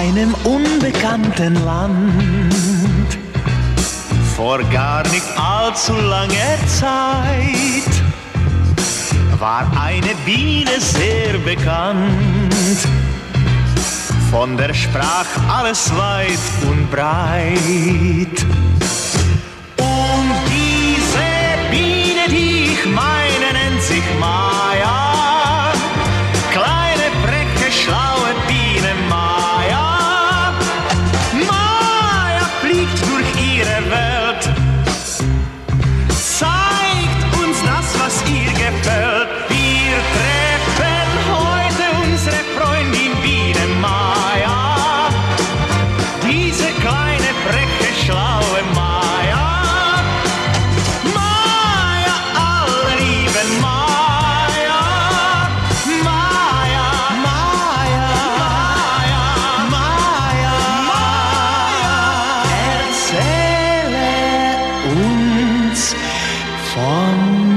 einem unbekannten Land. Vor gar nicht allzu langer Zeit war eine Biene sehr bekannt. Von der sprach alles weit und breit. Uns von